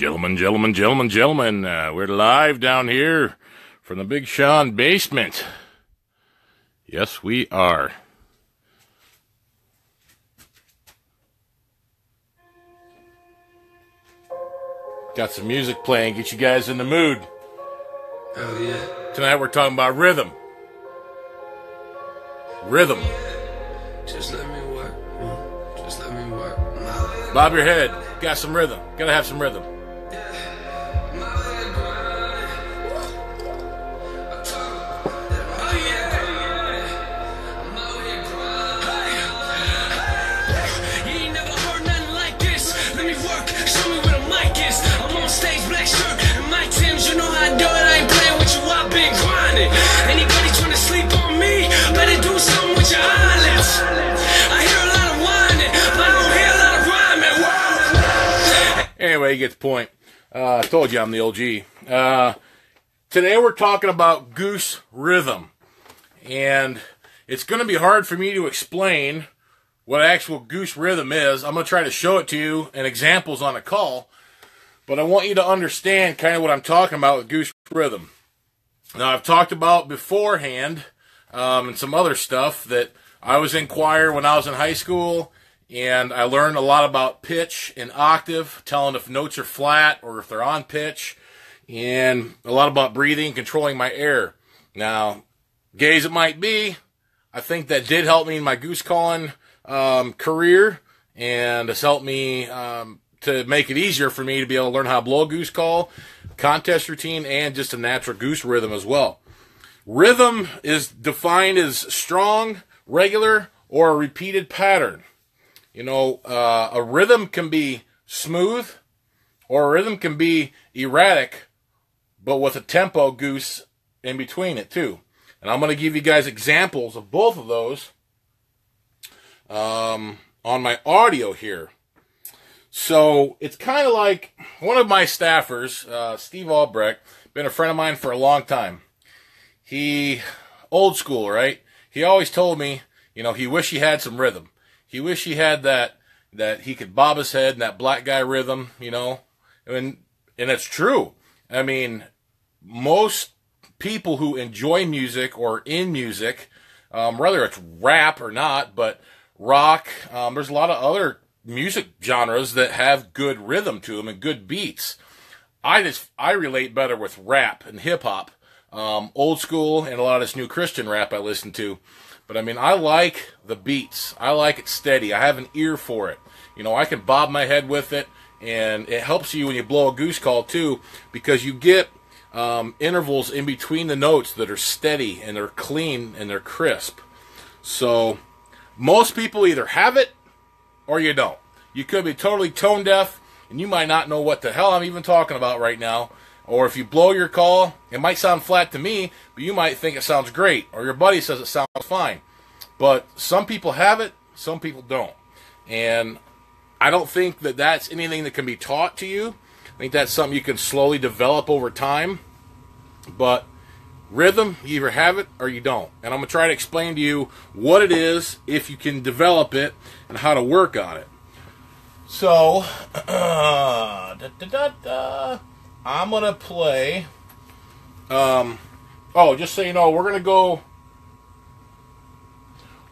Gentlemen, gentlemen, gentlemen, gentlemen, uh, we're live down here from the Big Sean basement. Yes, we are. Got some music playing, get you guys in the mood. Oh yeah. Tonight we're talking about rhythm. Rhythm. Just let me work. Just let me work. Bob your head. Got some rhythm. Gotta have some rhythm. Wow. Anyway, you get the point. Uh, I told you I'm the OG. Uh, today we're talking about goose rhythm. And it's going to be hard for me to explain what actual goose rhythm is. I'm going to try to show it to you in examples on a call. But I want you to understand kind of what I'm talking about with goose rhythm. Now, I've talked about beforehand um, and some other stuff that I was in choir when I was in high school, and I learned a lot about pitch and octave, telling if notes are flat or if they're on pitch, and a lot about breathing, controlling my air. Now, gay as it might be, I think that did help me in my goose calling um, career, and it's helped me um, to make it easier for me to be able to learn how to blow a goose call, contest routine, and just a natural goose rhythm as well. Rhythm is defined as strong, regular, or a repeated pattern. You know, uh, a rhythm can be smooth, or a rhythm can be erratic, but with a tempo goose in between it too. And I'm going to give you guys examples of both of those um, on my audio here. So it's kind of like one of my staffers, uh, Steve Albrecht, been a friend of mine for a long time. He, old school, right? He always told me, you know, he wished he had some rhythm. He wished he had that, that he could bob his head and that black guy rhythm, you know, and, and it's true. I mean, most people who enjoy music or in music, um, whether it's rap or not, but rock, um, there's a lot of other music genres that have good rhythm to them and good beats. I just I relate better with rap and hip hop, um, old school, and a lot of this new Christian rap I listen to. But I mean, I like the beats. I like it steady. I have an ear for it. You know, I can bob my head with it, and it helps you when you blow a goose call too, because you get um, intervals in between the notes that are steady and they're clean and they're crisp. So most people either have it or you don't. You could be totally tone deaf and you might not know what the hell I'm even talking about right now. Or if you blow your call, it might sound flat to me, but you might think it sounds great. Or your buddy says it sounds fine. But some people have it, some people don't. And I don't think that that's anything that can be taught to you. I think that's something you can slowly develop over time. But rhythm, you either have it or you don't. And I'm going to try to explain to you what it is, if you can develop it, and how to work on it. So, da, da, da, da, I'm to play. Um, oh, just so you know, we're to go.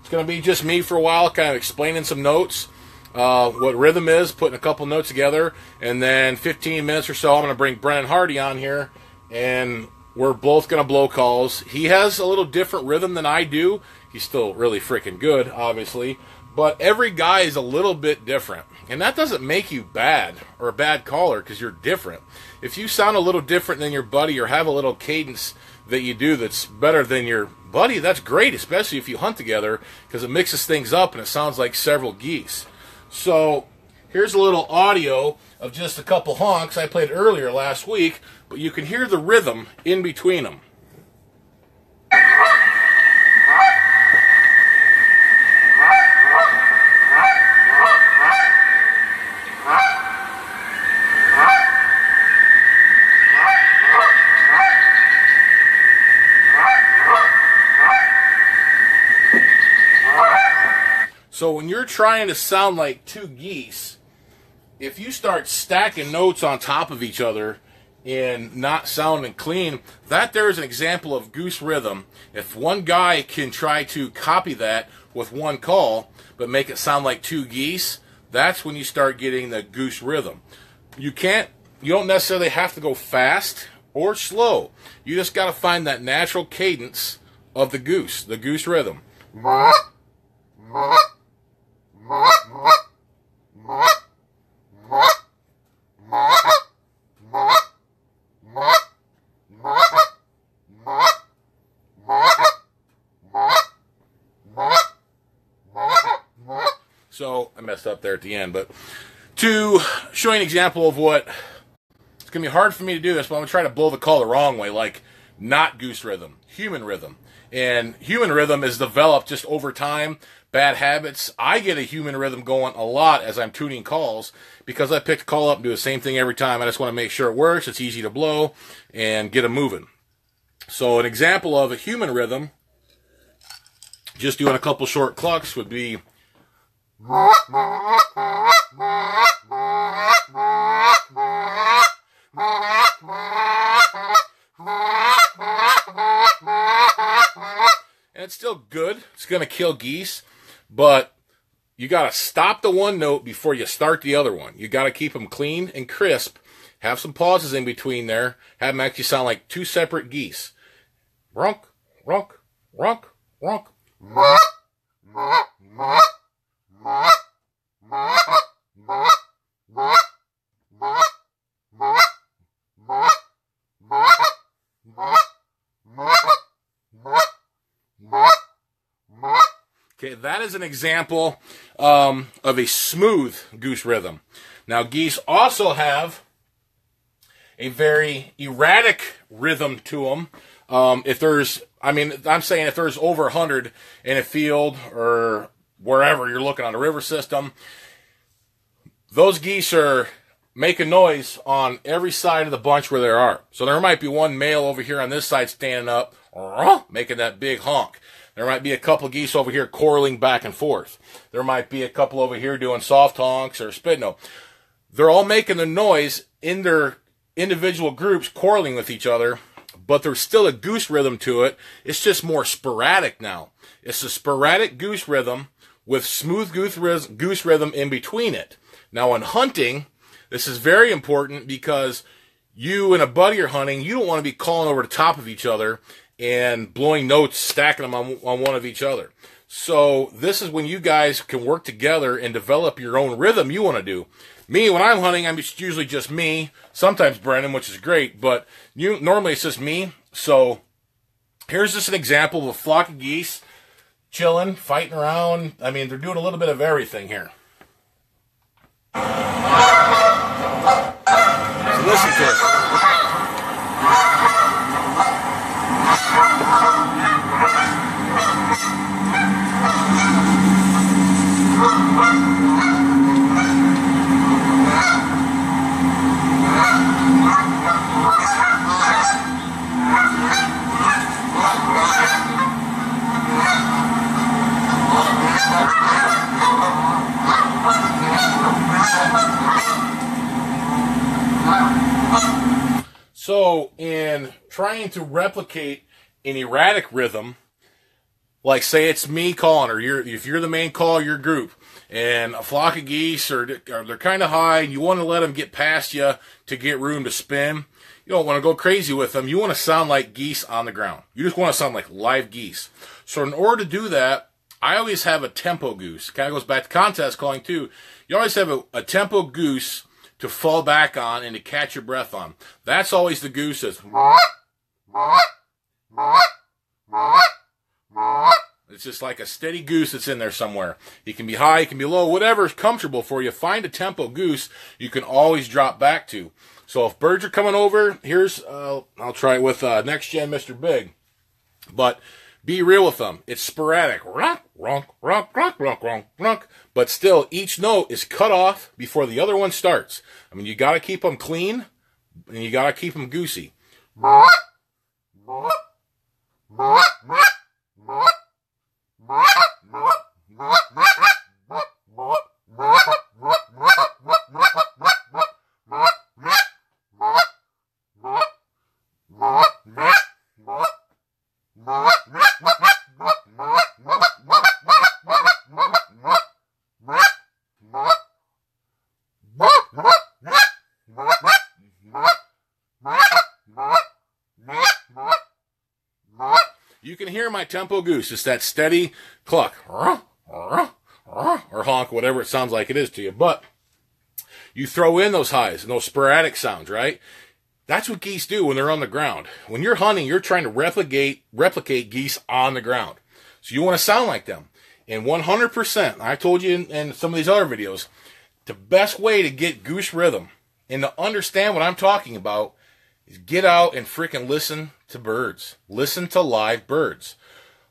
It's to be just me for a while, kind of explaining some notes. Uh, what rhythm is, putting a couple notes together, and then 15 minutes or so, I'm to bring Brennan Hardy on here, and we're both to blow calls. He has a little different rhythm than I do. He's still really freaking good, obviously, but every guy is a little bit different. And that doesn't make you bad or a bad caller because you're different. If you sound a little different than your buddy or have a little cadence that you do that's better than your buddy, that's great, especially if you hunt together because it mixes things up and it sounds like several geese. So here's a little audio of just a couple honks I played earlier last week, but you can hear the rhythm in between them. So when you're trying to sound like two geese, if you start stacking notes on top of each other and not sounding clean, that there is an example of goose rhythm. If one guy can try to copy that with one call, but make it sound like two geese, that's when you start getting the goose rhythm. You can't, you don't necessarily have to go fast or slow. You just got to find that natural cadence of the goose, the goose rhythm. So I messed up there at the end, but to show you an example of what it's gonna be hard for me to do this, but I'm gonna try to blow the call the wrong way, like not goose rhythm, human rhythm. And human rhythm is developed just over time, bad habits. I get a human rhythm going a lot as I'm tuning calls because I pick the call up and do the same thing every time. I just want to make sure it works, it's easy to blow, and get them moving. So an example of a human rhythm, just doing a couple short clucks would be and it's still good. It's going to kill geese, but you got to stop the one note before you start the other one. You got to keep them clean and crisp. Have some pauses in between there. Have them actually sound like two separate geese. Ronk, ronk, ronk, ronk. Okay, that is an example um, of a smooth goose rhythm. Now, geese also have a very erratic rhythm to them. Um, if there's, I mean, I'm saying if there's over 100 in a field or wherever you're looking on a river system, those geese are making noise on every side of the bunch where there are. So there might be one male over here on this side standing up, making that big honk. There might be a couple geese over here quarreling back and forth. There might be a couple over here doing soft honks or spit no. They're all making the noise in their individual groups quarreling with each other, but there's still a goose rhythm to it. It's just more sporadic now. It's a sporadic goose rhythm with smooth goose rhythm in between it. Now, in hunting, this is very important because you and a buddy are hunting. You don't want to be calling over the top of each other and blowing notes, stacking them on, on one of each other. So this is when you guys can work together and develop your own rhythm you want to do. Me, when I'm hunting, I'm usually just me. Sometimes Brennan, which is great, but you normally it's just me. So here's just an example of a flock of geese chilling, fighting around. I mean, they're doing a little bit of everything here. So listen to it. So, in trying to replicate an erratic rhythm, like say it's me calling, or you're if you're the main call your group, and a flock of geese are they're kind of high, and you want to let them get past you to get room to spin. You don't want to go crazy with them. You want to sound like geese on the ground. You just want to sound like live geese. So in order to do that, I always have a tempo goose. Kind of goes back to contest calling too. You always have a, a tempo goose to fall back on and to catch your breath on. That's always the goose. It's just like a steady goose that's in there somewhere. It can be high, it can be low, whatever's comfortable for you. Find a tempo goose you can always drop back to. So if birds are coming over, here's uh, I'll try it with uh, next gen Mr. Big. But be real with them. It's sporadic. Rock, ronk, ronk, ronk, ronk, ronk, ronk. But still, each note is cut off before the other one starts. I mean, you got to keep them clean, and you got to keep them goosey. tempo goose. It's that steady cluck or honk, whatever it sounds like it is to you. But you throw in those highs and those sporadic sounds, right? That's what geese do when they're on the ground. When you're hunting, you're trying to replicate replicate geese on the ground. So you want to sound like them. And 100%, I told you in, in some of these other videos, the best way to get goose rhythm and to understand what I'm talking about is get out and freaking listen to birds. Listen to live birds.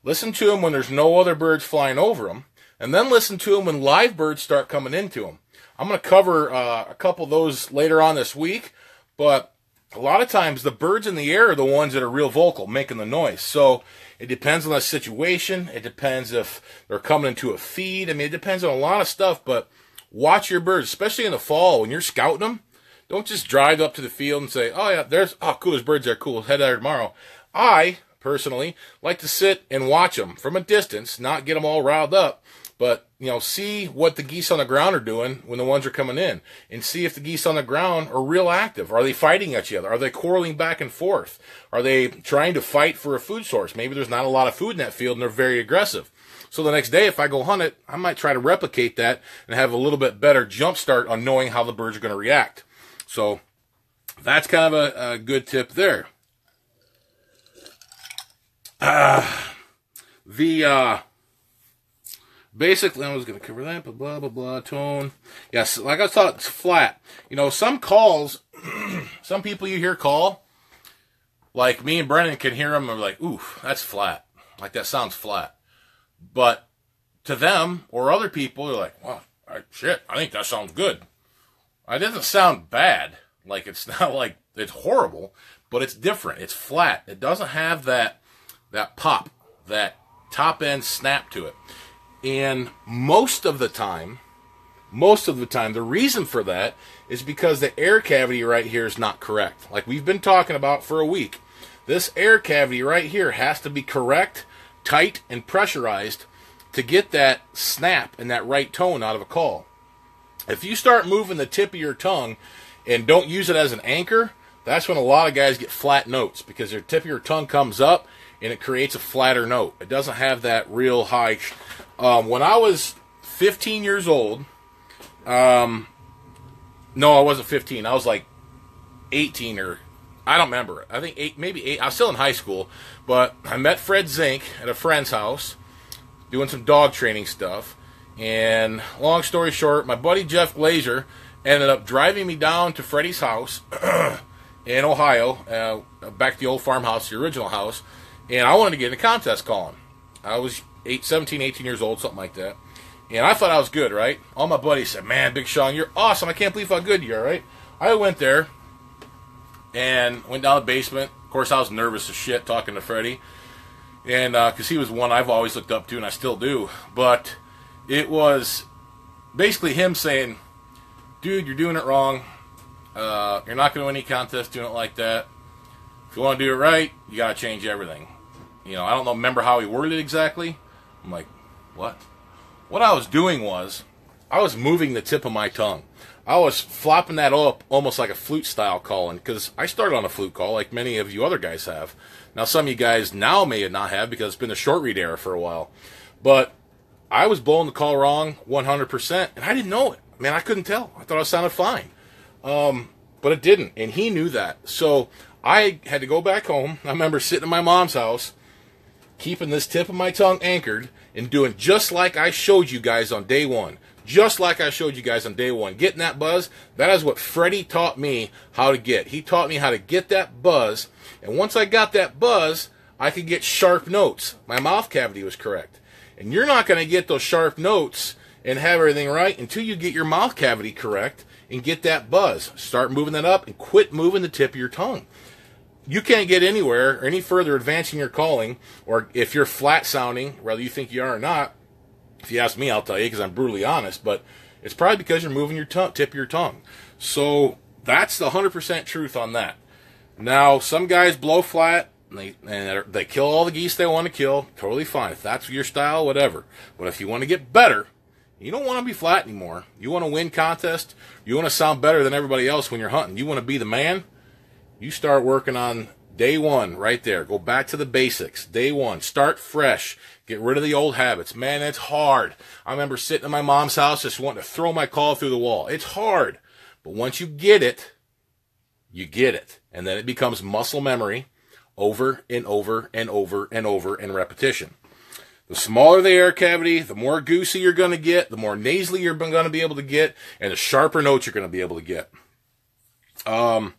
Listen to them when there's no other birds flying over them, and then listen to them when live birds start coming into them. I'm going to cover uh, a couple of those later on this week, but a lot of times the birds in the air are the ones that are real vocal, making the noise. So it depends on the situation. It depends if they're coming into a feed. I mean, it depends on a lot of stuff, but watch your birds, especially in the fall when you're scouting them. Don't just drive up to the field and say, oh, yeah, there's, oh, cool, there's birds there, cool, head there tomorrow. I, personally, like to sit and watch them from a distance, not get them all riled up, but, you know, see what the geese on the ground are doing when the ones are coming in and see if the geese on the ground are real active. Are they fighting at each other? Are they quarreling back and forth? Are they trying to fight for a food source? Maybe there's not a lot of food in that field and they're very aggressive. So the next day, if I go hunt it, I might try to replicate that and have a little bit better jump start on knowing how the birds are going to react. So that's kind of a, a good tip there. Uh, the uh, basically, I was going to cover that, but blah blah blah tone. Yes, like I thought, it's flat. You know, some calls, some people you hear call, like me and Brennan can hear them. Are like, oof, that's flat. Like that sounds flat. But to them or other people, they're like, wow, shit, I think that sounds good. It doesn't sound bad. Like it's not like it's horrible, but it's different. It's flat. It doesn't have that that pop, that top end snap to it. And most of the time, most of the time, the reason for that is because the air cavity right here is not correct. Like we've been talking about for a week. This air cavity right here has to be correct tight and pressurized to get that snap and that right tone out of a call. If you start moving the tip of your tongue and don't use it as an anchor, that's when a lot of guys get flat notes because their tip of your tongue comes up and it creates a flatter note. It doesn't have that real high. Um, when I was 15 years old, um, no, I wasn't 15. I was like 18 or I don't remember. I think eight, maybe eight. I was still in high school, but I met Fred Zink at a friend's house, doing some dog training stuff. And long story short, my buddy Jeff Glazer ended up driving me down to Freddie's house in Ohio, uh, back to the old farmhouse, the original house. And I wanted to get in a contest calling. I was eight, 17, 18 years old, something like that. And I thought I was good, right? All my buddies said, Man, Big Sean, you're awesome. I can't believe how good you are, right? I went there, and went down the basement. Of course, I was nervous as shit talking to Freddie, and because uh, he was one I've always looked up to, and I still do. But it was basically him saying, "Dude, you're doing it wrong. Uh, you're not going to win any contest doing it like that. If you want to do it right, you got to change everything." You know, I don't know. Remember how he worded it exactly? I'm like, what? What I was doing was, I was moving the tip of my tongue. I was flopping that up almost like a flute style calling because I started on a flute call like many of you other guys have. Now, some of you guys now may not have because it's been a short reed era for a while. But I was blowing the call wrong 100%, and I didn't know it. Man, I couldn't tell. I thought I sounded fine. Um, but it didn't, and he knew that. So I had to go back home. I remember sitting in my mom's house, keeping this tip of my tongue anchored, and doing just like I showed you guys on day one just like I showed you guys on day one. Getting that buzz, that is what Freddie taught me how to get. He taught me how to get that buzz, and once I got that buzz, I could get sharp notes. My mouth cavity was correct. And you're not going to get those sharp notes and have everything right until you get your mouth cavity correct and get that buzz. Start moving that up and quit moving the tip of your tongue. You can't get anywhere or any further advancing your calling, or if you're flat sounding, whether you think you are or not, if you ask me, I'll tell you because I'm brutally honest, but it's probably because you're moving your tip of your tongue. So that's the 100% truth on that. Now, some guys blow flat and they, and they kill all the geese they want to kill. Totally fine. If that's your style, whatever. But if you want to get better, you don't want to be flat anymore. You want to win contests. You want to sound better than everybody else when you're hunting. You want to be the man. You start working on Day one, right there. Go back to the basics. Day one. Start fresh. Get rid of the old habits. Man, it's hard. I remember sitting in my mom's house just wanting to throw my call through the wall. It's hard. But once you get it, you get it. And then it becomes muscle memory over and over and over and over in repetition. The smaller the air cavity, the more goosey you're going to get, the more nasally you're going to be able to get, and the sharper notes you're going to be able to get. Um,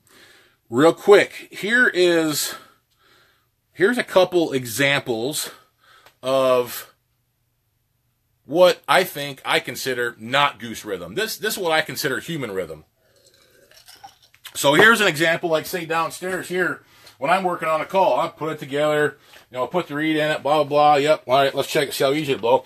real quick, here is here's a couple examples of what I think I consider not goose rhythm. This this is what I consider human rhythm. So here's an example, like say downstairs here, when I'm working on a call, I put it together, you know, put the reed in it, blah blah blah. Yep, all right, let's check it, see how easy it blow.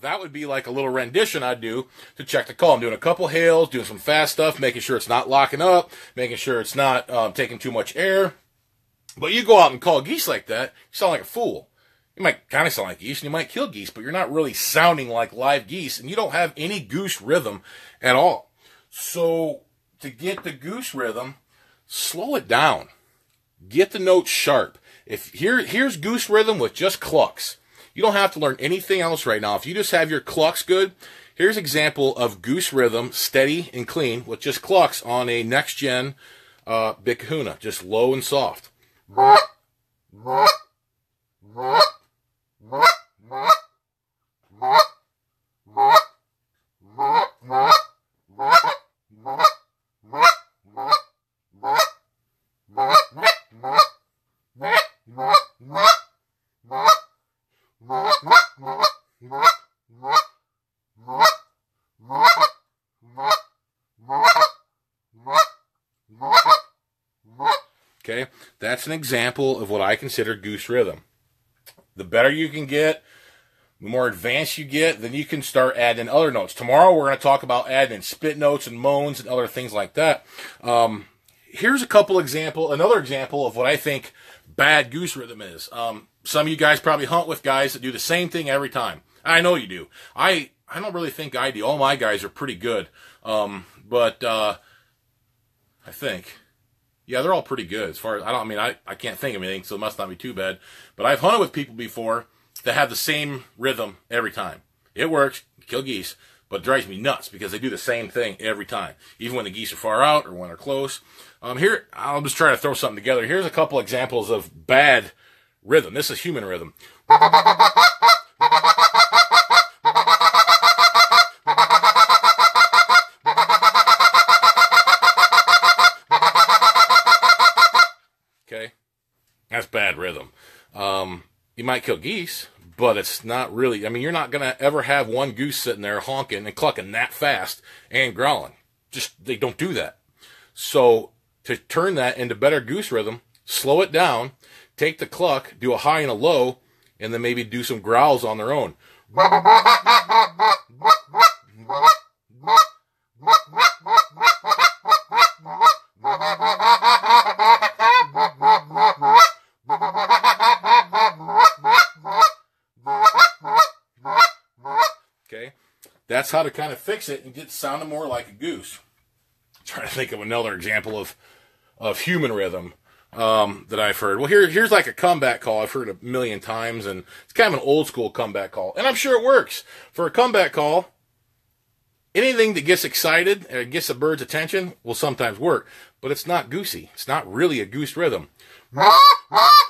That would be like a little rendition I'd do to check the call. I'm doing a couple hails, doing some fast stuff, making sure it's not locking up, making sure it's not um, taking too much air. But you go out and call geese like that, you sound like a fool. You might kind of sound like geese and you might kill geese, but you're not really sounding like live geese and you don't have any goose rhythm at all. So to get the goose rhythm, slow it down. Get the notes sharp. If here here's goose rhythm with just clucks. You don't have to learn anything else right now. If you just have your clucks good, here's example of goose rhythm, steady and clean, with just clucks on a next gen uh, Big Kahuna, just low and soft. That's an example of what I consider goose rhythm. The better you can get, the more advanced you get, then you can start adding other notes. Tomorrow we're going to talk about adding spit notes and moans and other things like that. Um, here's a couple example, another example of what I think bad goose rhythm is. Um, some of you guys probably hunt with guys that do the same thing every time. I know you do. I I don't really think I do. All my guys are pretty good, um, but uh, I think. Yeah, they're all pretty good as far as I don't I mean I, I can't think of anything, so it must not be too bad. But I've hunted with people before that have the same rhythm every time. It works, kill geese, but drives me nuts because they do the same thing every time, even when the geese are far out or when they're close. Um, here I'll just try to throw something together. Here's a couple examples of bad rhythm. This is human rhythm. Okay, that's bad rhythm. Um, you might kill geese, but it's not really. I mean, you're not gonna ever have one goose sitting there honking and clucking that fast and growling. Just they don't do that. So to turn that into better goose rhythm, slow it down, take the cluck, do a high and a low, and then maybe do some growls on their own. That's how to kind of fix it and get sounding more like a goose. trying to think of another example of of human rhythm um, that I've heard. Well, here here's like a comeback call I've heard a million times, and it's kind of an old school comeback call, and I'm sure it works for a comeback call. Anything that gets excited and gets a bird's attention will sometimes work, but it's not goosey. It's not really a goose rhythm.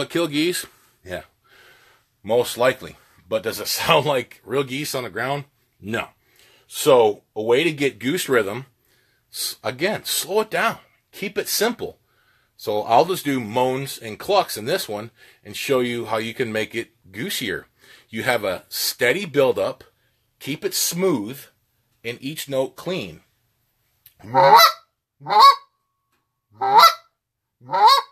Will it kill geese? Yeah. Most likely. But does it sound like real geese on the ground? No. So, a way to get goose rhythm, again, slow it down. Keep it simple. So, I'll just do moans and clucks in this one and show you how you can make it goosier. You have a steady buildup, keep it smooth, and each note clean.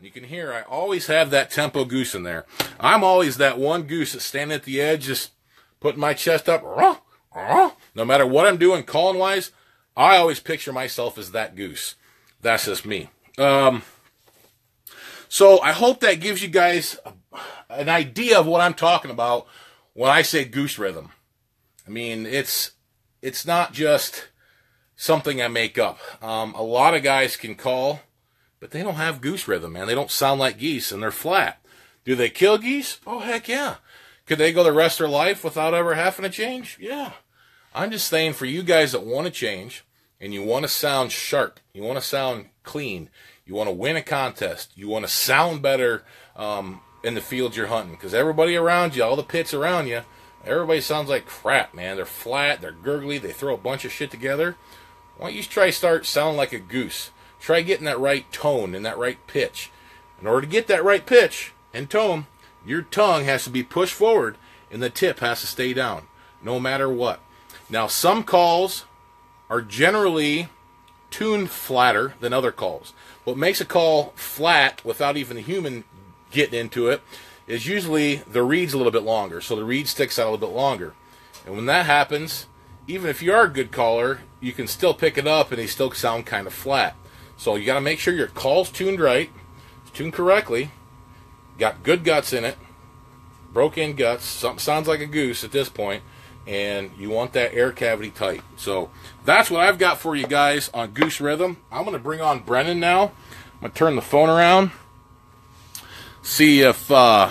You can hear I always have that tempo goose in there. I'm always that one goose that's standing at the edge, just putting my chest up, no matter what I'm doing, calling wise. I always picture myself as that goose. That's just me. Um, so I hope that gives you guys an idea of what I'm talking about when I say goose rhythm. I mean, it's it's not just something I make up. Um, a lot of guys can call, but they don't have goose rhythm, man. They don't sound like geese, and they're flat. Do they kill geese? Oh heck yeah. Could they go the rest of their life without ever having to change? Yeah. I'm just saying for you guys that want to change and you want to sound sharp, you want to sound clean, you want to win a contest, you want to sound better um, in the field you're hunting because everybody around you, all the pits around you, everybody sounds like crap, man. They're flat, they're gurgly, they throw a bunch of shit together. Why don't you try to start sounding like a goose? Try getting that right tone and that right pitch. In order to get that right pitch and tone, your tongue has to be pushed forward and the tip has to stay down, no matter what. Now, some calls are generally tuned flatter than other calls. What makes a call flat without even the human getting into it is usually the reed's a little bit longer, so the reed sticks out a little bit longer. And when that happens, even if you are a good caller, you can still pick it up and they still sound kind of flat. So you got to make sure your call's tuned right, tuned correctly, got good guts in it, broke in guts, something sounds like a goose at this point, and you want that air cavity tight. So that's what I've got for you guys on Goose Rhythm. I'm going to bring on Brennan now. I'm going to turn the phone around, see if, uh,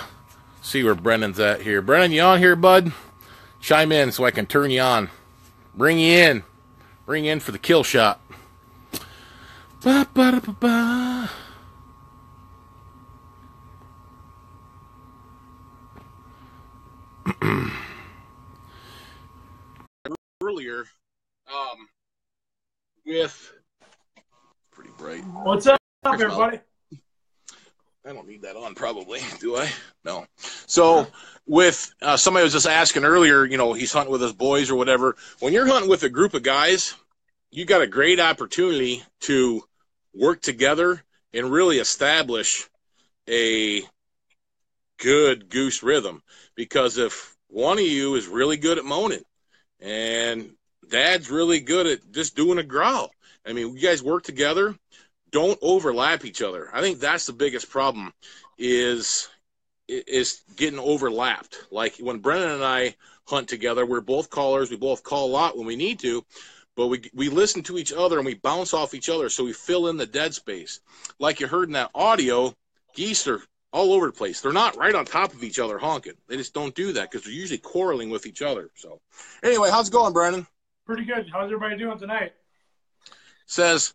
see where Brennan's at here. Brennan, you on here, bud? Chime in so I can turn you on. Bring you in. Bring you in for the kill shot. Ba, ba, ba. Earlier, um, with pretty bright. What's up, everybody? I don't need that on, probably, do I? No. So, with uh, somebody was just asking earlier, you know, he's hunting with his boys or whatever. When you're hunting with a group of guys, you got a great opportunity to work together and really establish a good goose rhythm. Because if one of you is really good at moaning and dad's really good at just doing a growl, I mean, you guys work together don't overlap each other. I think that's the biggest problem is is getting overlapped. Like when Brennan and I hunt together, we're both callers. We both call a lot when we need to, but we we listen to each other and we bounce off each other, so we fill in the dead space. Like you heard in that audio, geese are all over the place. They're not right on top of each other honking. They just don't do that because they're usually quarreling with each other. So, anyway, how's it going, Brennan? Pretty good. How's everybody doing tonight? Says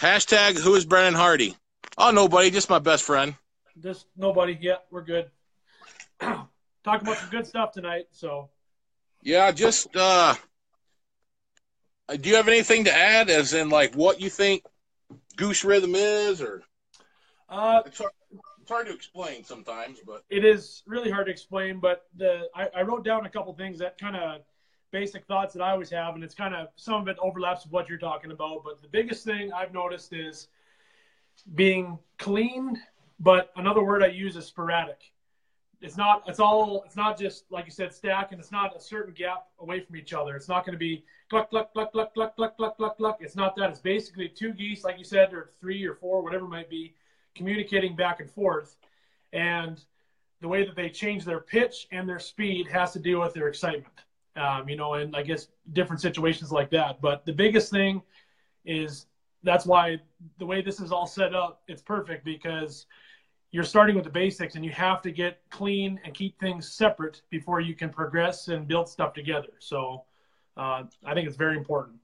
hashtag Who is Brennan Hardy? Oh, nobody, just my best friend. Just nobody. Yeah, we're good. Talking about some good stuff tonight. So, Yeah, just uh do you have anything to add as in like what you think goose rhythm is or uh, it's hard, to explain sometimes, but it is really hard to explain, but the I, I wrote down a couple things that kind of basic thoughts that I always have, and it's kind of some of it overlaps with what you're talking about. But the biggest thing I've noticed is being clean, but another word I use is sporadic. It's not. It's all. It's not just like you said, stack, and it's not a certain gap away from each other. It's not going to be cluck cluck cluck cluck cluck cluck cluck cluck cluck. It's not that. It's basically two geese, like you said, or three or four, whatever it might be, communicating back and forth, and the way that they change their pitch and their speed has to do with their excitement um, you know, and I guess different situations like that. But the biggest thing is that's why the way this is all set up, it's perfect because you're starting with the basics and you have to get clean and keep things separate before you can progress and build stuff together. So uh, I think it's very important.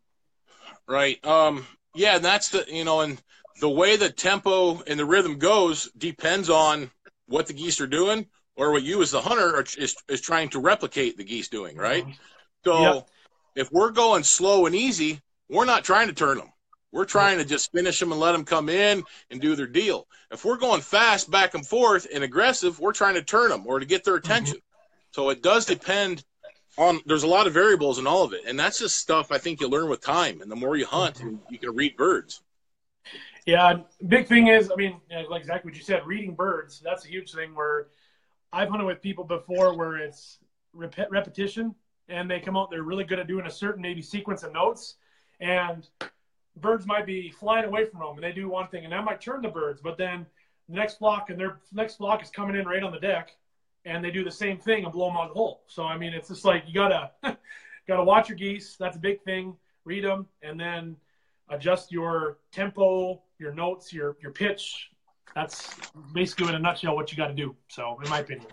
Right. Um, yeah, that's the you know, and the way the tempo and the rhythm goes depends on what the geese are doing or what you as the hunter are, is, is trying to replicate the geese doing, right? So Yep. if we're going slow and easy, we're not trying to turn them. We're trying to just finish them and let them come in and do their deal. If we're going fast back and forth and aggressive, we're trying to turn them or to get their mm-hmm. attention. So it does depend on. There's a lot of variables in all of it, and that's just stuff I think you learn with time. And the more you hunt, mm-hmm. you can read birds. Yeah, big thing is, I mean, like exactly what you said, reading birds. That's a huge thing. Where I've hunted with people before, where it's rep- repetition, and they come out. They're really good at doing a certain maybe sequence of notes, and birds might be flying away from them, and they do one thing, and that might turn the birds. But then the next flock, and their next flock is coming in right on the deck, and they do the same thing and blow them out of the hole. So I mean, it's just like you gotta gotta watch your geese. That's a big thing. Read them, and then adjust your tempo, your notes, your your pitch. That's basically in a nutshell what you got to do. So, in my opinion.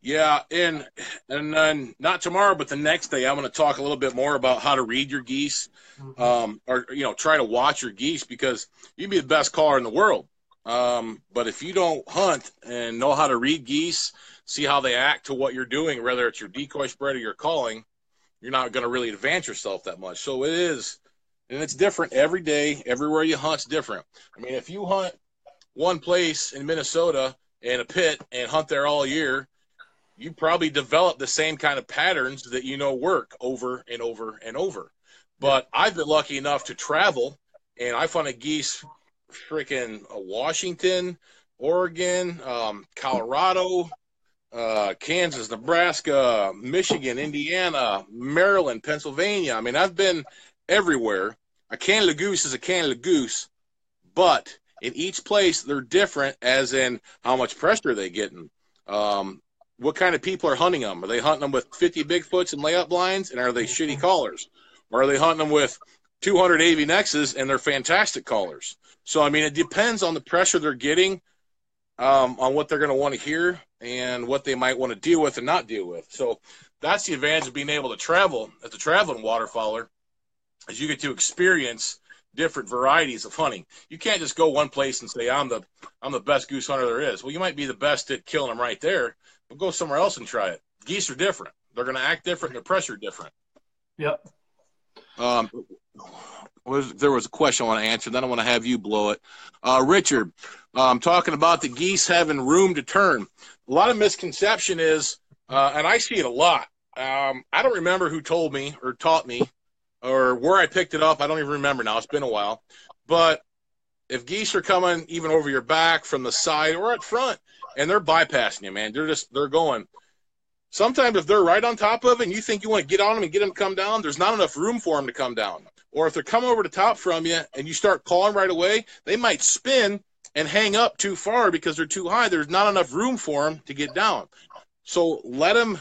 Yeah, and and then not tomorrow, but the next day, I'm going to talk a little bit more about how to read your geese, Mm-hmm. um, or you know, try to watch your geese because you can be the best caller in the world, um, but if you don't hunt and know how to read geese, see how they act to what you're doing, whether it's your decoy spread or your calling, you're not going to really advance yourself that much. So it is, and it's different every day. Everywhere you hunt's different. I mean, if you hunt one place in Minnesota in a pit and hunt there all year, you probably develop the same kind of patterns that you know work over and over and over. But I've been lucky enough to travel, and I've hunted geese, freaking Washington, Oregon, um, Colorado, uh, Kansas, Nebraska, Michigan, Indiana, Maryland, Pennsylvania. I mean, I've been everywhere. A Canada goose is a Canada goose, but in each place they're different, as in how much pressure they getting. Um, what kind of people are hunting them? Are they hunting them with 50 Bigfoots and layout blinds, and are they shitty callers? Or are they hunting them with 200 Avian-Xs and they're fantastic callers? So, I mean, it depends on the pressure they're getting, um, on what they're going to want to hear, and what they might want to deal with and not deal with. So, that's the advantage of being able to travel as a traveling waterfowler, is you get to experience different varieties of hunting. You can't just go one place and say I'm the I'm the best goose hunter there is. Well, you might be the best at killing them right there, but go somewhere else and try it. Geese are different. They're going to act different. Their pressure different. Yep. Um, was, there was a question I want to answer. Then I want to have you blow it. Uh, Richard, um, talking about the geese having room to turn. A lot of misconception is, uh, and I see it a lot. Um, I don't remember who told me or taught me or where I picked it up. I don't even remember now. It's been a while. But if geese are coming even over your back from the side or at front, and they're bypassing you, man, they're just they're going. Sometimes if they're right on top of it and you think you want to get on them and get them to come down, there's not enough room for them to come down. Or if they're coming over the top from you and you start calling right away, they might spin and hang up too far because they're too high. There's not enough room for them to get down. So let them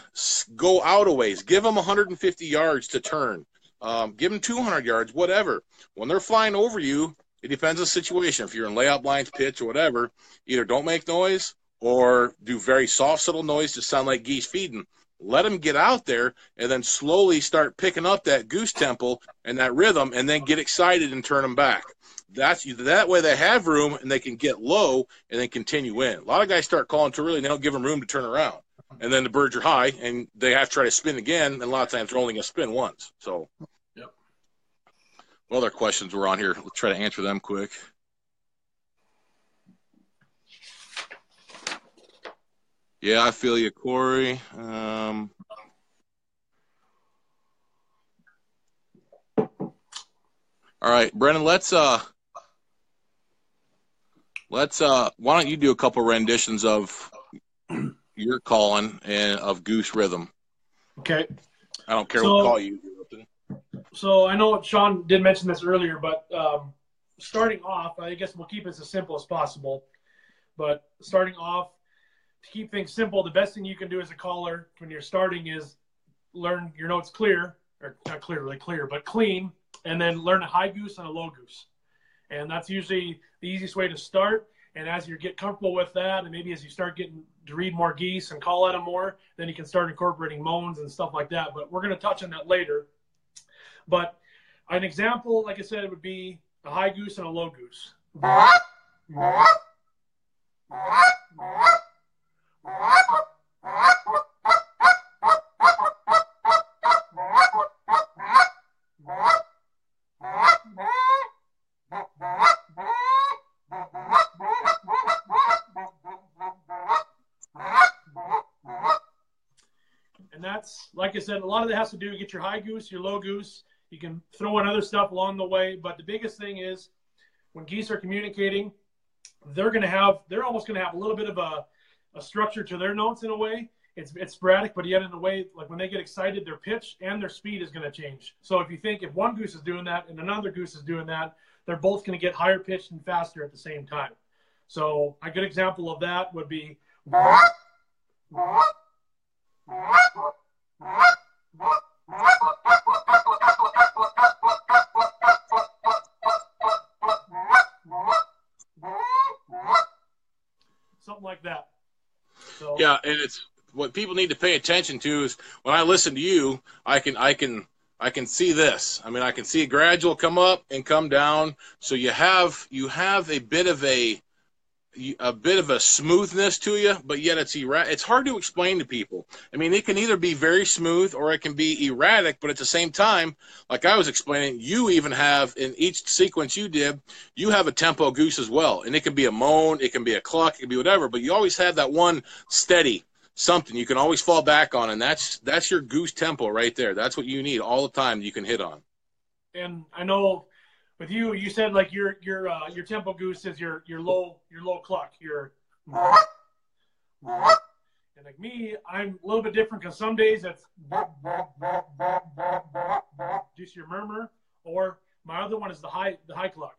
go out a ways. Give them 150 yards to turn. Um, give them 200 yards, whatever. When they're flying over you, it depends on the situation. If you're in layout lines, pitch, or whatever, either don't make noise or do very soft, subtle noise to sound like geese feeding. Let them get out there and then slowly start picking up that goose tempo and that rhythm, and then get excited and turn them back. That's that way they have room and they can get low and then continue in. A lot of guys start calling too early and they don't give them room to turn around, and then the birds are high and they have to try to spin again. And a lot of times they're only going to spin once. So, Yep. What other questions were on here? Let's try to answer them quick. Yeah, I feel you, Corey. Um, all right, Brennan. Let's uh, let's uh, why don't you do a couple renditions of your calling and of Goose Rhythm? Okay. I don't care So- what call you. So I know Sean did mention this earlier, but um, starting off, I guess we'll keep it as simple as possible. But starting off, to keep things simple, the best thing you can do as a caller when you're starting is learn your notes clear, or not clear, really clear, but clean, and then learn a high goose and a low goose. And that's usually the easiest way to start. And as you get comfortable with that, and maybe as you start getting to read more geese and call at them more, then you can start incorporating moans and stuff like that. But we're going to touch on that later. But an example, like I said, it would be a high goose and a low goose. That's, like I said, a lot of it has to do with get your high goose, your low goose. You can throw in other stuff along the way, but the biggest thing is when geese are communicating, they're going to have they're almost going to have a little bit of a, a structure to their notes in a way. It's it's sporadic, but yet in a way, like when they get excited, their pitch and their speed is going to change. So if you think if one goose is doing that and another goose is doing that, they're both going to get higher pitched and faster at the same time. So a good example of that would be. Something like that. So, Yeah, and it's what people need to pay attention to is when I listen to you, I can I can I can see this. I mean, I can see a gradual come up and come down. So you have you have a bit of a a bit of a smoothness to you, but yet it's erratic. It's hard to explain to people. I mean, it can either be very smooth or it can be erratic, but at the same time, like I was explaining, you even have in each sequence you did, you have a tempo goose as well, and it can be a moan, it can be a cluck, it can be whatever, but you always have that one steady something you can always fall back on, and that's that's your goose tempo right there. That's what you need all the time. You can hit on. and I know with you, you said like your your uh, your tempo goose is your your low your low cluck. Your and like me, I'm a little bit different because some days it's just your murmur, or my other one is the high the high cluck.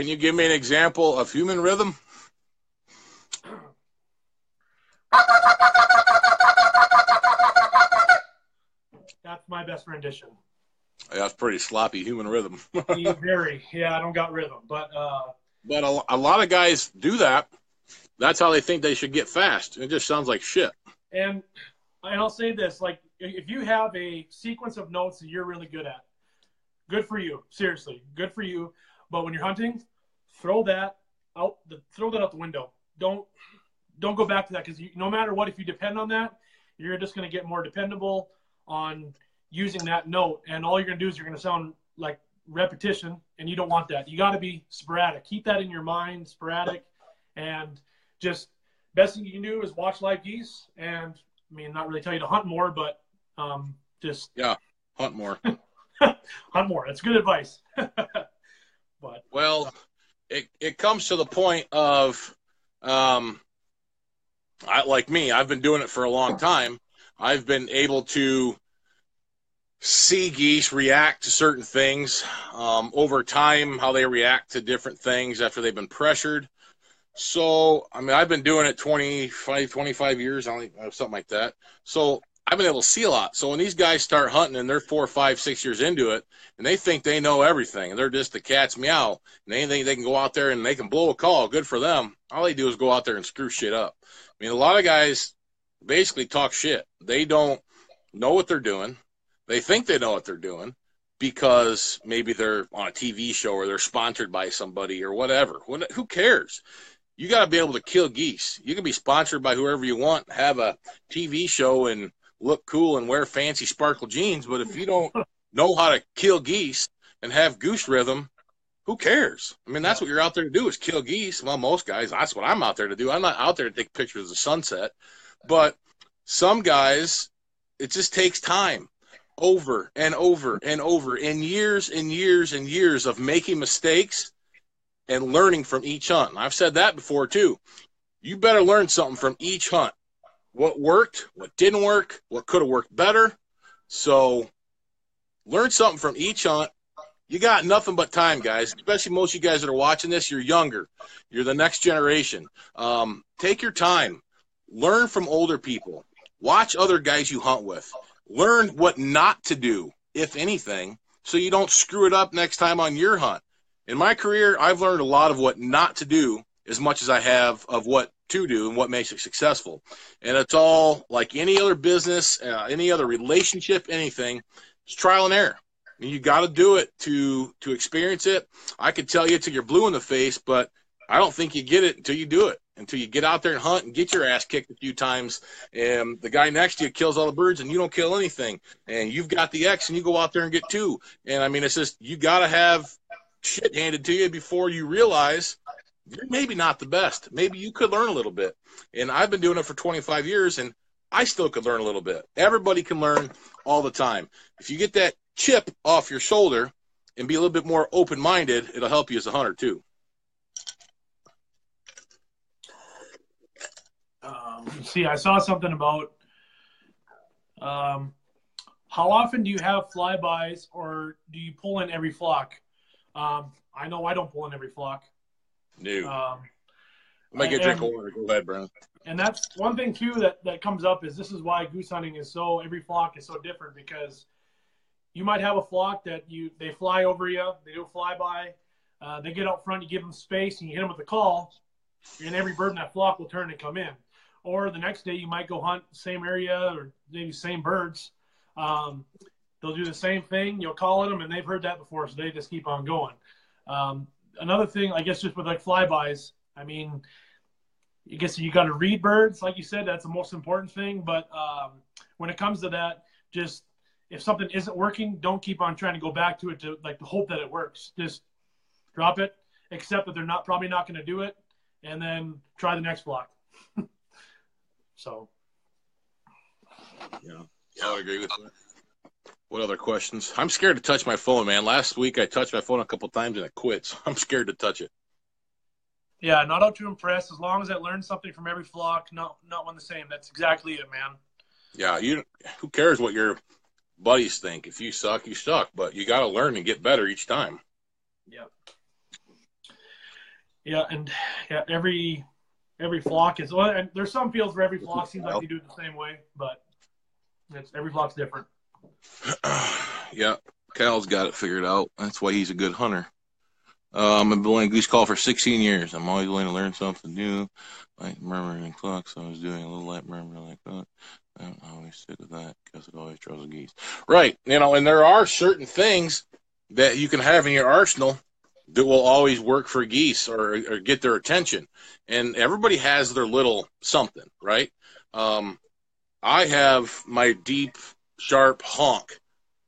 Can you give me an example of human rhythm? That's my best rendition. Yeah, that's pretty sloppy human rhythm. Very, yeah, I don't got rhythm, but uh, but a, a lot of guys do that. That's how they think they should get fast. It just sounds like shit. And and I'll say this: like, if you have a sequence of notes that you're really good at, good for you. Seriously, good for you. But when you're hunting, throw that out. The, throw that out the window. Don't don't go back to that because no matter what, if you depend on that, you're just going to get more dependable on using that note, and all you're going to do is you're going to sound like repetition, and you don't want that. You got to be sporadic. Keep that in your mind, sporadic, and just best thing you can do is watch live geese. And I mean, not really tell you to hunt more, but um, just yeah, Hunt more. hunt more. That's good advice. but Well, it it comes to the point of, um, I like me. I've been doing it for a long time. I've been able to see geese react to certain things um, over time, how they react to different things after they've been pressured. So, I mean, I've been doing it 25, 25 years, something like that. So, I've been able to see a lot. So, when these guys start hunting and they're four, five, six years into it, and they think they know everything, and they're just the cat's meow, and they think they can go out there and they can blow a call, good for them. All they do is go out there and screw shit up. I mean, a lot of guys basically talk shit. They don't know what they're doing. They think they know what they're doing because maybe they're on a TV show or they're sponsored by somebody or whatever. What- Who cares? You got to be able to kill geese. You can be sponsored by whoever you want, have a TV show, and look cool and wear fancy sparkle jeans. But if you don't know how to kill geese and have goose rhythm, who cares? I mean, that's what you're out there to do is kill geese. Well, most guys, that's what I'm out there to do. I'm not out there to take pictures of the sunset. But some guys, it just takes time over and over and over and years and years and years of making mistakes and learning from each hunt. And I've said that before too. You better learn something from each hunt. What worked, what didn't work, what could have worked better. So learn something from each hunt. You got nothing but time, guys. Especially most of you guys that are watching this, you're younger. You're the next generation. Um, take your time. Learn from older people. Watch other guys you hunt with. Learn what not to do, if anything, so you don't screw it up next time on your hunt. In my career, I've learned a lot of what not to do as much as I have of what to do and what makes it successful. And it's all like any other business, uh, any other relationship, anything. It's trial and error. Mean, you got to do it to to experience it. I could tell you till you're blue in the face, but I don't think you get it until you do it. Until you get out there and hunt and get your ass kicked a few times, and the guy next to you kills all the birds and you don't kill anything, and you've got the X and you go out there and get two. And I mean, it's just you got to have shit handed to you before you realize you're maybe not the best. Maybe you could learn a little bit. And I've been doing it for 25 years and I still could learn a little bit. Everybody can learn all the time. If you get that chip off your shoulder and be a little bit more open minded, it'll help you as a hunter too. Um, see, I saw something about um, how often do you have flybys or do you pull in every flock? Um, I know I don't pull in every flock. No. Um, I might get a drink of and- water. Go ahead, Brandon. and that's one thing too that that comes up is this is why goose hunting is so every flock is so different because you might have a flock that you they fly over you they do a flyby uh, they get out front you give them space and you hit them with a call and every bird in that flock will turn and come in or the next day you might go hunt the same area or maybe same birds um, they'll do the same thing you'll call at them and they've heard that before so they just keep on going um, another thing i guess just with like flybys i mean I guess you got to read birds, like you said. That's the most important thing. But um, when it comes to that, just if something isn't working, don't keep on trying to go back to it to like to hope that it works. Just drop it, accept that they're not probably not going to do it, and then try the next block. so Yeah, I would agree with that. What other questions? I'm scared to touch my phone, man. Last week I touched my phone a couple times and it quit. So I'm scared to touch it. yeah, not out to impress. As long as I learn something from every flock, not not one the same. That's exactly it, man. Yeah, you. Who cares what your buddies think? If you suck, you suck. But you got to learn and get better each time. Yeah. Yeah, and yeah, every every flock is well, and there's some fields where every flock seems like they do it the same way, but it's every flock's different. yeah, Cal's got it figured out. That's why he's a good hunter. Um, I've been playing goose call for 16 years. I'm always willing to learn something new, like murmuring clucks. I was doing a little light murmur like that. I don't always stick with that because it always draws geese. Right, you know, and there are certain things that you can have in your arsenal that will always work for geese or, or get their attention. And everybody has their little something, right? Um, I have my deep, sharp honk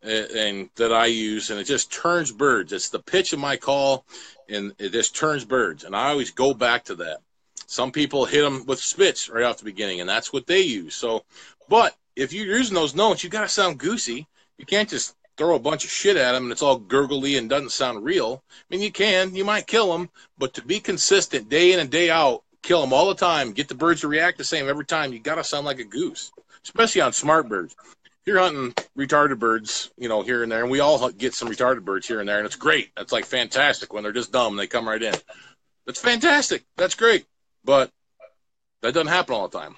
uh, and that I use, and it just turns birds. It's the pitch of my call, and it just turns birds. And I always go back to that. Some people hit them with spits right off the beginning, and that's what they use. So, but if you're using those notes, you got to sound goosey. You can't just throw a bunch of shit at them and it's all gurgly and doesn't sound real. I mean, you can, you might kill them, but to be consistent day in and day out, kill them all the time, get the birds to react the same every time, you got to sound like a goose, especially on smart birds. You're hunting retarded birds, you know, here and there, and we all get some retarded birds here and there, and it's great. That's like fantastic when they're just dumb, they come right in. That's fantastic. That's great. But that doesn't happen all the time.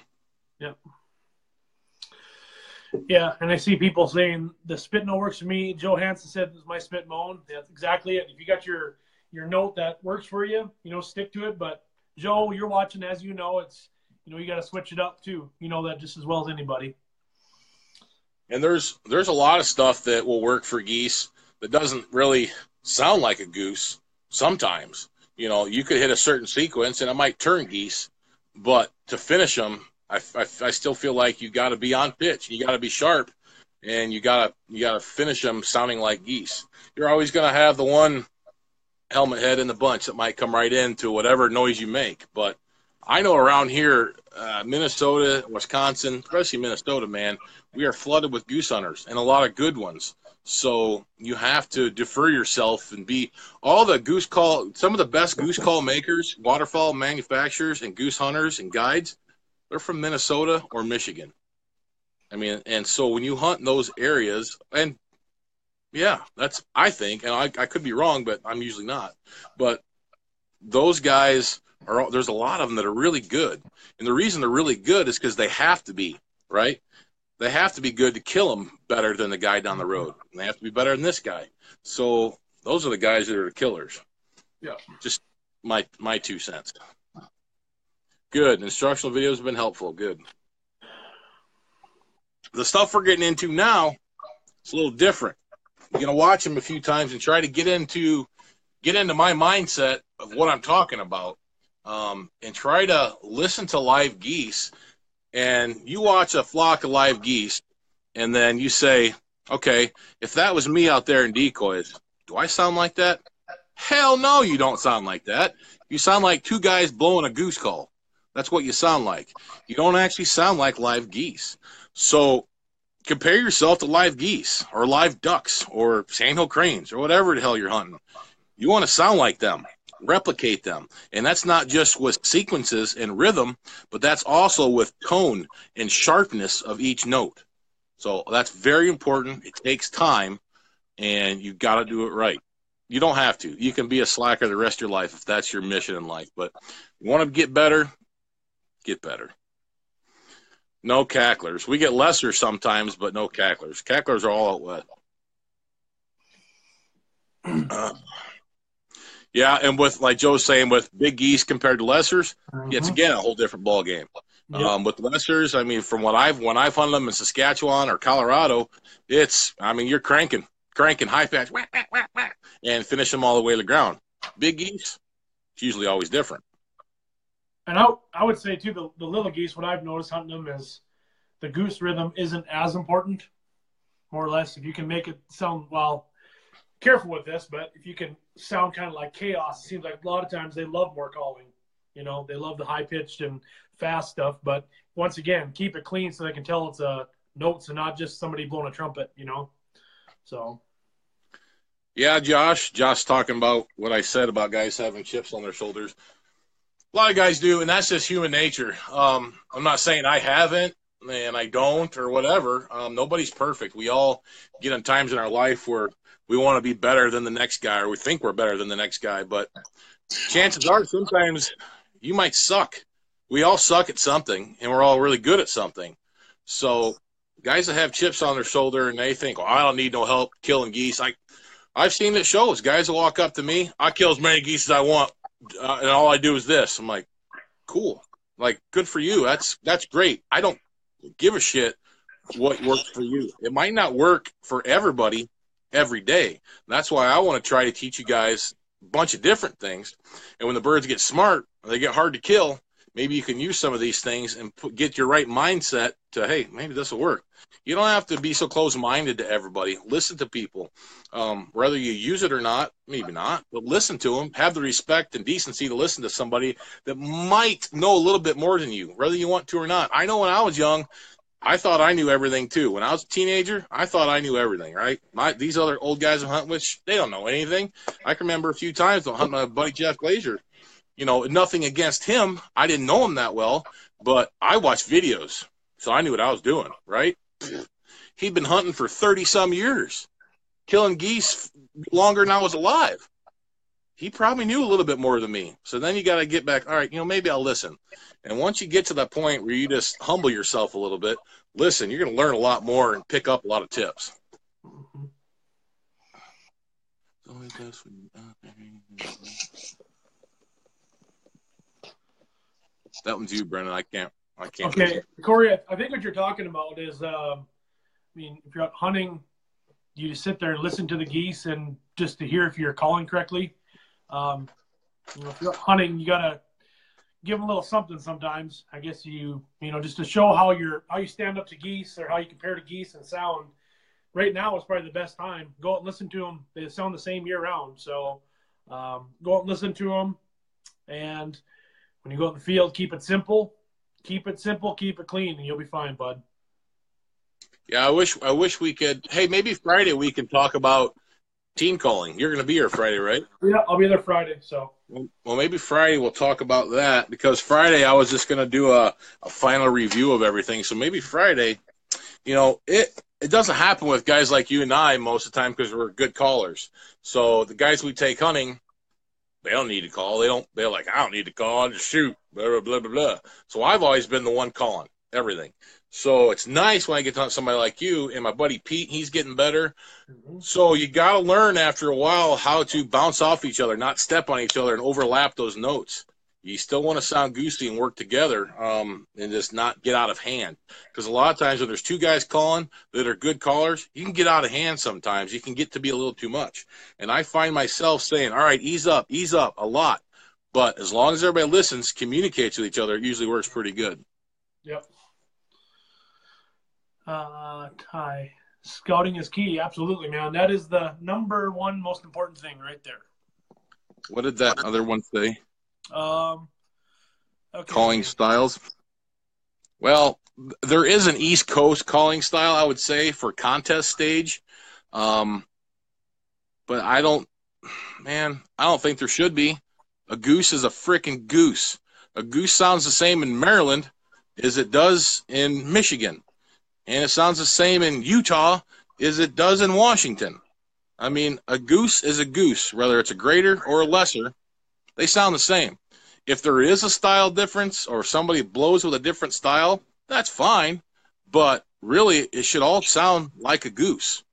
Yeah, Yeah, and I see people saying the spit note works for me. Joe Hansen said is my spit moan. That's exactly it. If you got your your note that works for you, you know, stick to it. But Joe, you're watching, as you know, it's you know you got to switch it up too. You know that just as well as anybody. And there's there's a lot of stuff that will work for geese that doesn't really sound like a goose sometimes. You know, you could hit a certain sequence and it might turn geese, but to finish them, I, I, I still feel like you got to be on pitch. You got to be sharp, and you got to you got to finish them sounding like geese. You're always going to have the one helmet head in the bunch that might come right into whatever noise you make. But I know around here, uh, Minnesota, Wisconsin, especially Minnesota, man, we are flooded with goose hunters and a lot of good ones. So you have to defer yourself and be all the goose call. Some of the best goose call makers, waterfowl manufacturers, and goose hunters and guides, they're from Minnesota or Michigan. I mean, and so when you hunt in those areas, and yeah, that's I think, and I, I could be wrong, but I'm usually not. But those guys are there's a lot of them that are really good, and the reason they're really good is because they have to be right. They have to be good to kill them better than the guy down the road. And they have to be better than this guy. So those are the guys that are the killers. Yeah. Just my my two cents. Good. Instructional videos have been helpful. Good. The stuff we're getting into now, it's a little different. You're gonna watch them a few times and try to get into get into my mindset of what I'm talking about, um, and try to listen to live geese. And you watch a flock of live geese, and then you say, "Okay, if that was me out there in decoys, do I sound like that?" Hell no, you don't sound like that. You sound like two guys blowing a goose call. That's what you sound like. You don't actually sound like live geese. So compare yourself to live geese or live ducks or sandhill cranes or whatever the hell you're hunting. You want to sound like them, replicate them. And that's not just with sequences and rhythm, but that's also with tone and sharpness of each note. So that's very important. It takes time and you've got to do it right. You don't have to. You can be a slacker the rest of your life if that's your mission in life. But you want to get better, get better. No cacklers. We get lesser sometimes, but no cacklers. Cacklers are all out west. Uh, yeah, and with like Joe's saying, with big geese compared to lessers, it's again a whole different ball game. Yep. Um, with lessers, I mean, from what I've when I've hunted them in Saskatchewan or Colorado, it's I mean you're cranking, cranking high patch, whack, whack, whack, whack, and finish them all the way to the ground. Big geese, it's usually always different. And I, I would say too the, the little geese. What I've noticed hunting them is the goose rhythm isn't as important, more or less. If you can make it sound well, careful with this, but if you can sound kind of like chaos, it seems like a lot of times they love more calling. You know, they love the high pitched and fast stuff. But once again, keep it clean so they can tell it's a notes and not just somebody blowing a trumpet. You know, so Yeah, Josh. Josh talking about what I said about guys having chips on their shoulders. A lot of guys do, and that's just human nature. Um, I'm not saying I haven't and I don't or whatever. Um, nobody's perfect. We all get in times in our life where we want to be better than the next guy or we think we're better than the next guy. But chances are sometimes you might suck. We all suck at something and we're all really good at something. So guys that have chips on their shoulder and they think, well, I don't need no help killing geese. I, I've seen it shows. Guys will walk up to me. I kill as many geese as I want, uh, and all I do is this. I'm like, cool. Like, good for you. That's that's great. I don't give a shit what works for you. It might not work for everybody every day. That's why I want to try to teach you guys a bunch of different things. And when the birds get smart, they get hard to kill. Maybe you can use some of these things and put, get your right mindset to, hey, maybe this will work. You don't have to be so close minded to everybody. Listen to people. Um, whether you use it or not, maybe not, but listen to them. Have the respect and decency to listen to somebody that might know a little bit more than you, whether you want to or not. I know when I was young, I thought I knew everything too. When I was a teenager, I thought I knew everything, right? My these other old guys I'm hunting with, they don't know anything. I can remember a few times hunting my buddy Jeff Glazier. You know, nothing against him. I didn't know him that well, but I watched videos, so I knew what I was doing, right? He'd been hunting for 30 some years, killing geese longer than I was alive. He probably knew a little bit more than me. So then you got to get back, all right, you know, maybe I'll listen. And once you get to that point where you just humble yourself a little bit, listen, you're going to learn a lot more and pick up a lot of tips. That one's you, Brennan. I can't. I can't. Okay, Corey, I- I think what you're talking about is, um, I mean, if you're out hunting, you just sit there and listen to the geese and just to hear if you're calling correctly. Um, if you're hunting, you gotta give them a little something sometimes. I guess you, you know, just to show how you're how you stand up to geese or how you compare to geese and sound. Right now is probably the best time. Go out and listen to them. They sound the same year round. So um, go out and listen to them. And when you go out in the field, keep it simple keep it simple, keep it clean, and you'll be fine, bud. Yeah, I wish. I wish we could. Hey, maybe Friday we can talk about team calling. You're going to be here Friday, right? Yeah, I'll be there Friday. So Well, maybe Friday we'll talk about that because Friday I was just going to do a, a final review of everything. So maybe Friday, you know, it it doesn't happen with guys like you and I most of the time because we're good callers. So the guys we take hunting, they don't need to call. They don't. They're like, I don't need to call. I just shoot. Blah blah blah blah blah. So I've always been the one calling everything. So it's nice when I get to somebody like you and my buddy Pete. He's getting better. So you got to learn after a while how to bounce off each other, not step on each other and overlap those notes. You still want to sound goosey and work together, um, and just not get out of hand. Because a lot of times when there's two guys calling that are good callers, you can get out of hand sometimes. You can get to be a little too much. And I find myself saying, "All right, ease up, ease up," a lot. But as long as everybody listens, communicates with each other, it usually works pretty good. Yep. Uh, Ty, scouting is key. Absolutely, man. That is the number one most important thing right there. What did that other one say? Um, okay. Calling styles. Well, there is an East Coast calling style, I would say, for contest stage. Um, but I don't, man, I don't think there should be. A goose is a freaking goose. A goose sounds the same in Maryland as it does in Michigan. And it sounds the same in Utah as it does in Washington. I mean, a goose is a goose, whether it's a greater or a lesser. They sound the same. If there is a style difference or somebody blows with a different style, that's fine. But really, it should all sound like a goose.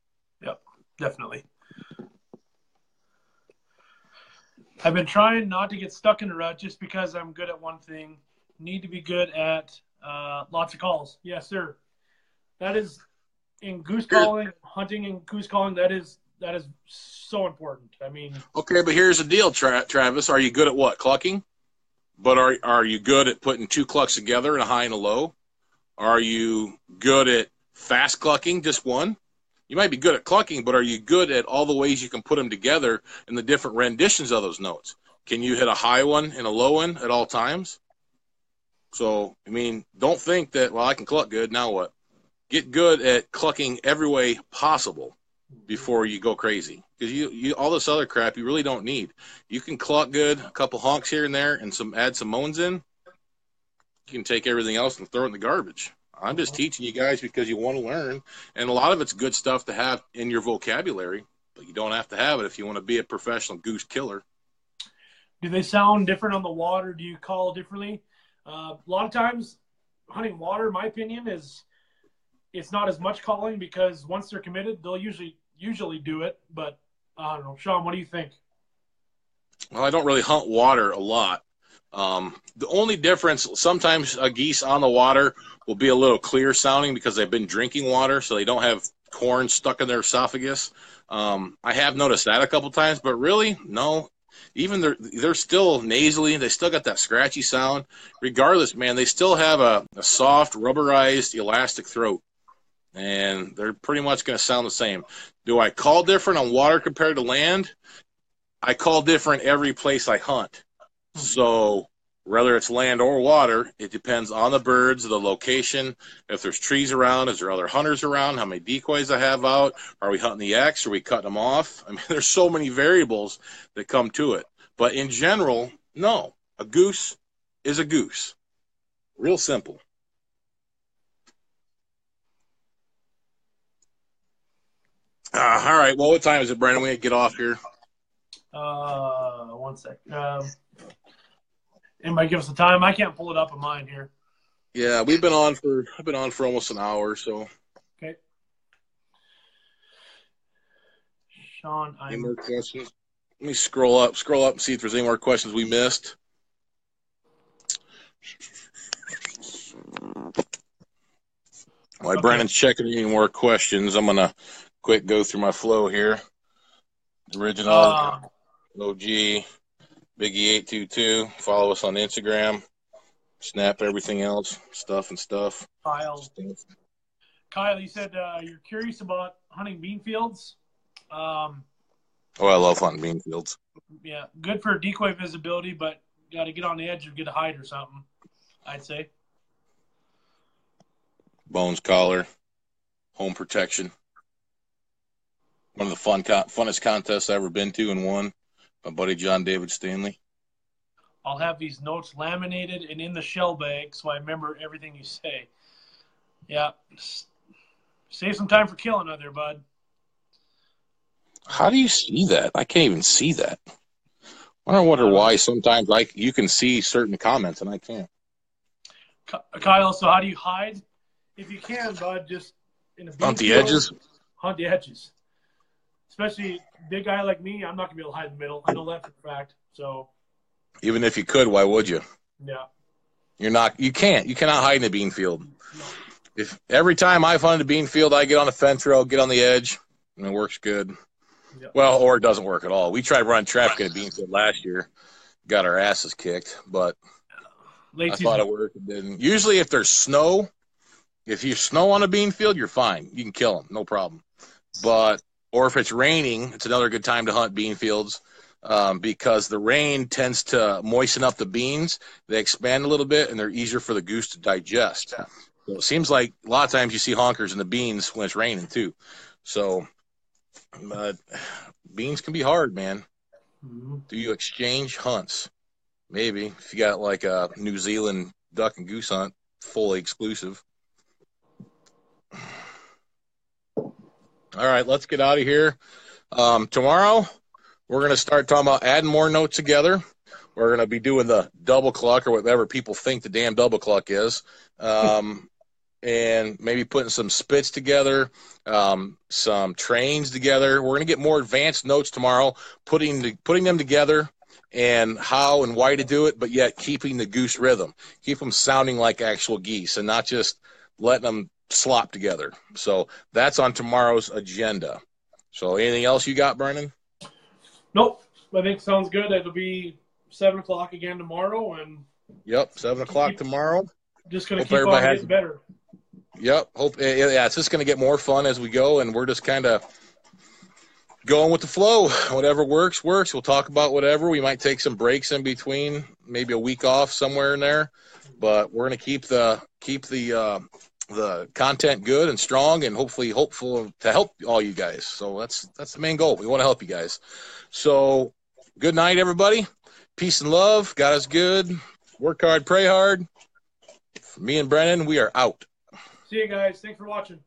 Yep, definitely. I've been trying not to get stuck in a rut just because I'm good at one thing. Need to be good at uh, lots of calls. Yes, sir. That is in goose calling, hunting and goose calling. That is that is so important. I mean, Okay, but here's the deal, Tra- Travis. Are you good at what? Clucking? But are are you good at putting two clucks together in a high and a low? Are you good at fast clucking, just one? You might be good at clucking, but are you good at all the ways you can put them together and the different renditions of those notes? Can you hit a high one and a low one at all times? So, I mean, don't think that, well, I can cluck good, now what? Get good at clucking every way possible before you go crazy. Because you, you, all this other crap you really don't need. You can cluck good, a couple honks here and there, and some add some moans in. You can take everything else and throw it in the garbage. I'm just teaching you guys because you want to learn, and a lot of it's good stuff to have in your vocabulary, but you don't have to have it if you want to be a professional goose killer. do they sound different on the water? Do you call differently? Uh, a lot of times, hunting water, in my opinion, is it's not as much calling because once they're committed, they'll usually usually do it. But I don't know, Sean, what do you think? Well, I don't really hunt water a lot. Um, the only difference, sometimes a geese on the water will be a little clear sounding because they've been drinking water, so they don't have corn stuck in their esophagus. Um, I have noticed that a couple times, but really, no. Even they're they're still nasally. They still got that scratchy sound. Regardless, man, they still have a, a soft, rubberized, elastic throat, and they're pretty much going to sound the same. Do I call different on water compared to land? I call different every place I hunt. So whether it's land or water, it depends on the birds, the location, if there's trees around, is there other hunters around, how many decoys I have out, are we hunting the X, are we cutting them off? I mean, there's so many variables that come to it. But in general, no, a goose is a goose. Real simple. Uh, all right. Well, what time is it, Brandon? We to get off here. Uh, one sec. Um, anybody give us the time? I can't pull it up on mine here. Yeah, we've been on for I've been on for almost an hour. So, Okay. Sean, any I'm more questions? Let me scroll up, scroll up, and see if there's any more questions we missed. While Okay. Brandon's checking any more questions, I'm gonna quick go through my flow here. Original uh, OG Biggie eight two two. Follow us on Instagram. Snap everything else, stuff and stuff. Kyle. Kyle, you said uh, you're curious about hunting bean fields. Um, Oh, I love hunting bean fields. yeah, good for decoy visibility, but got to get on the edge or get a hide or something. I'd say. Bones collar, home protection. One of the fun con- funnest contests I ever been to and won. My buddy John David Stanley. I'll have these notes laminated and in the shell bag so I remember everything you say. Yeah. Save some time for killing out there, bud. How do you see that? I can't even see that. I don't wonder why sometimes like you can see certain comments and I can't. Uh, Kyle, so how do you hide? If you can, bud, just in a Hunt the edges. Hunt the edges. Especially big guy like me, I'm not gonna be able to hide in the middle. I know that for a fact. So Even if you could, why would you? yeah. You're not. You can't. You cannot hide in a bean field. No. If every time I've hunted a bean field, I get on a fence row, get on the edge, and it works good. Yeah. Well, or it doesn't work at all. We tried running traffic in a bean field last year, got our asses kicked, but Late I season. thought it worked. It didn't. Usually, if there's snow, if you snow on a bean field, you're fine. You can kill them, no problem. But or if it's raining, it's another good time to hunt bean fields. um, because the rain tends to moisten up the beans. They expand a little bit and they're easier for the goose to digest. So it seems like a lot of times you see honkers in the beans when it's raining too. So uh, beans can be hard, man. Mm-hmm. Do you exchange hunts? Maybe if you got like a New Zealand duck and goose hunt, fully exclusive. All right, let's get out of here. Um, tomorrow, we're going to start talking about adding more notes together. We're going to be doing the double cluck or whatever people think the damn double cluck is. Um, and maybe putting some spits together, um, some trains together. We're going to get more advanced notes tomorrow, putting putting them together and how and why to do it, but yet keeping the goose rhythm, keep them sounding like actual geese and not just letting them slop together. So that's on tomorrow's agenda. So anything else you got, Brennan? Nope. I think sounds good. It'll be seven o'clock again tomorrow, and Yep, seven o'clock tomorrow. just gonna Hope keep on has- getting better. Yep. Hope yeah, yeah, it's just going to get more fun as we go, and we're just kind of going with the flow. Whatever works, works. We'll talk about whatever. We might take some breaks in between, maybe a week off somewhere in there, but we're going to keep the keep the uh, the content good and strong, and hopefully hopeful to help all you guys. So that's that's the main goal. We want to help you guys. So good night, everybody. Peace and love. God is good. Work hard, pray hard. For me and Brennan, we are out. See you guys. Thanks for watching.